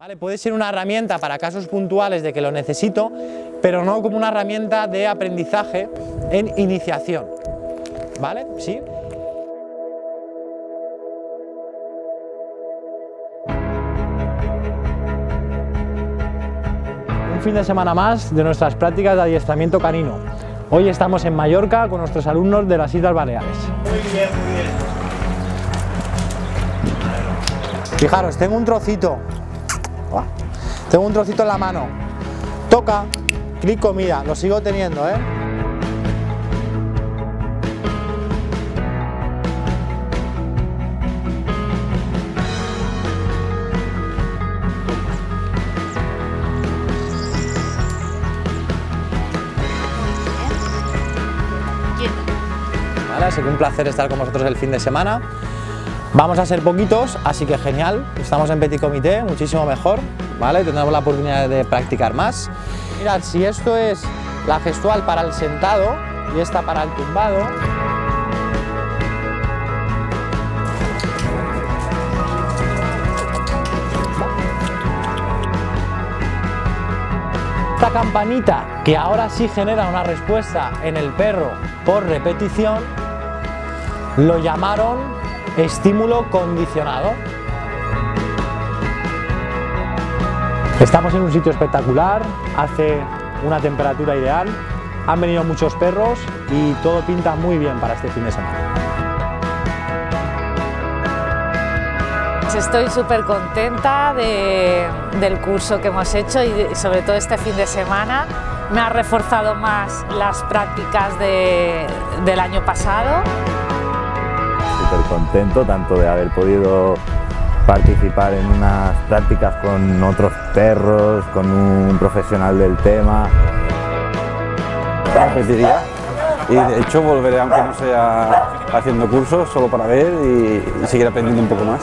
¿Vale? Puede ser una herramienta para casos puntuales de que lo necesito, pero no como una herramienta de aprendizaje en iniciación. ¿Vale? ¿Sí? Un fin de semana más de nuestras prácticas de adiestramiento canino. Hoy estamos en Mallorca con nuestros alumnos de las Islas Baleares. Muy bien, muy bien. Fijaros, tengo un trocito. Tengo un trocito en la mano. Toca, clico, mira, lo sigo teniendo, ¿eh? Vale, así que un placer estar con vosotros el fin de semana. Vamos a ser poquitos, así que genial. Estamos en petit comité, muchísimo mejor, ¿vale? Tendremos la oportunidad de practicar más. Mirad, si esto es la gestual para el sentado y esta para el tumbado, Esta campanita, que ahora sí genera una respuesta en el perro por repetición, lo llamaron estímulo condicionado. Estamos en un sitio espectacular, hace una temperatura ideal, han venido muchos perros y todo pinta muy bien para este fin de semana. Estoy súper contenta de, del curso que hemos hecho y sobre todo este fin de semana. Me ha reforzado más las prácticas de, del año pasado. Súper contento tanto de haber podido participar en unas prácticas con otros perros, con un profesional del tema. repetiría y de hecho volveré aunque no sea haciendo cursos, solo para ver y, y seguir aprendiendo un poco más.